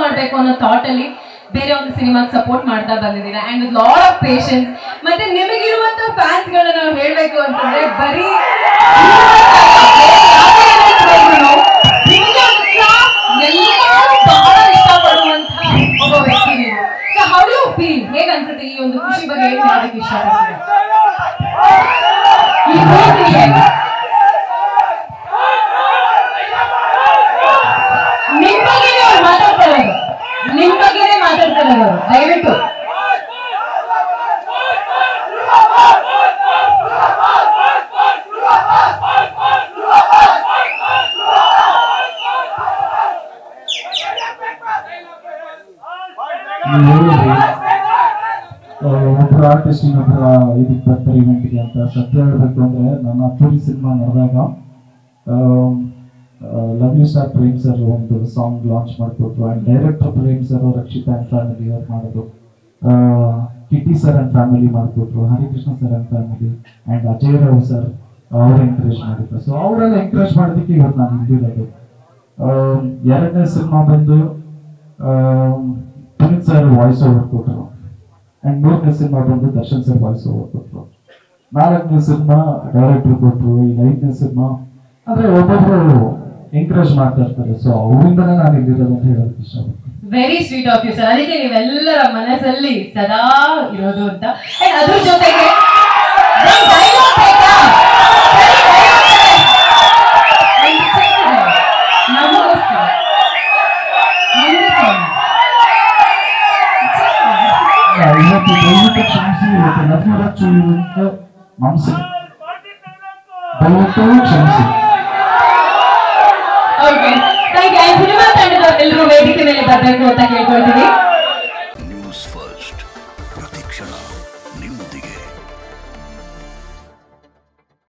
ಮಾಡಬೇಕು ಅನ್ನೋ ಥಾಟ್ ಅಲ್ಲಿ ಬೇರೆ ಒಂದು ಸಿನಿಮಾಗೆ ಸಪೋರ್ಟ್ ಮಾಡ್ತಾ ಬಂದಿದ್ದೀರಾ? ಅಂಡ್ ಲಾಟ್ ಆಫ್ ಪೇಷನ್ಸ್ ಮತ್ತೆ ನಿಮಗಿರುವಂತ ಫ್ಯಾನ್ಸ್ ಗಳನ್ನ ನಾವು ಹೇಳ್ಬೇಕು ಅಂತಂದ್ರೆ ಬರೀ ಹೇಗನ್ಸುತ್ತೆ ಈ ಒಂದು ಖುಷಿ ಬಗ್ಗೆ ಹೇಗೆ ಇಷ್ಟಪಡ್ತೀರಾ? ಒಬ್ಬರ ಆರ್ಟಿಸ್ಟ್ ಇನ್ನೊಬ್ಬರ ಇದಕ್ಕೆ ಬರ್ತಾರೆ ಇವೆಂಟ್ಗೆ ಅಂತ ಸತ್ಯ ಹೇಳಬೇಕು ಅಂದ್ರೆ ನನ್ನ ಅಪ್ಪೂರಿ ಸಿನಿಮಾ ನಡೆದಾಗ ಯು ಸ್ಟಾರ್ ಪ್ರೇಮ್ ಸರ್ ಒಂದು ಸಾಂಗ್ ಲಾಂಚ್ ಮಾಡಿಕೊಟ್ರು and director Prem sir Rakshita and family ಅವ್ರು ಮಾಡೋದು ಕಿಟಿ ಸರ್ ಆ್ಯಂಡ್ ಫ್ಯಾಮಿಲಿ ಮಾಡಿಕೊಟ್ರು Harikrishna sir and family and Ajay Rao sir ಅವ್ರು ಎಂಕರೇಜ್ ಮಾಡಿದ್ರು ಸೊ ಅವರೆಲ್ಲ ಎನ್ಕರೇಜ್ ಮಾಡೋದಕ್ಕೆ ಇವತ್ತು ನಾನು ಹಿಂದಿರೋದು ಎರಡನೇ ಸಿನಿಮಾ ಬಂದು ಆಮ್, ಸರ್ ವಾಯ್ಸ್ ಓವರ್ ಕೊಟ್ಟರು. ಅಂಡ್ ಮೂರನೇ ಸಿನಿಮಾ ಬಂದು ದರ್ಶನ್ ಸರ್ ವಾಯ್ಸ್ ಓವರ್ ಕೊಟ್ಟರು. ನಾಲ್ಕನೇ ಸಿನಿಮಾ ಡೈರೆಕ್ಟರ್ ಕೊಟ್ಟರು ಈ ಐದನೇ ಸಿನಿಮಾ ಅಂದ್ರೆ ಒಬ್ಬೊಬ್ರು ಎಂಕರೇಜ್ ಮಾಡ್ತಾ ಇರ್ತಾರೆ. ಸೊ ಅವರಿಂದನೇ ನಾನು ಇಲ್ಲಿರೋದು ಅಂತ ಹೇಳೋದಕ್ಕೆ ಇಷ್ಟಪಡ್ತೀನಿ. Very sweet of you sir ಅದಕ್ಕೆ ನೀವೆಲ್ಲರ ಮನಸ್ಸಲ್ಲಿ ಸದಾ ಇರೋದು ಅಂತ. ಅದ್ರ ಜೊತೆಗೆ ಇವತ್ತು ದಯವಿಟ್ಟು ಕ್ಷಮಿಸಿ ಇವತ್ತು ನದಿರಾಜು ಇವತ್ತು ಮಾಂಸ ದಯವಿಟ್ಟು ಕ್ಷಮಿಸಿ Okay. Thank you. And cinema ತಂಡದವರೆಲ್ಲರೂ ವೇದಿಕೆ ಮೇಲೆ ಬರಬೇಕು ಅಂತ ಕೇಳ್ಕೊಳ್ತೀವಿ ನ್ಯೂಸ್ ಫಸ್ಟ್ ಪ್ರತಿಕ್ಷಣ ನಿಮ್ಮೊಂದಿಗೆ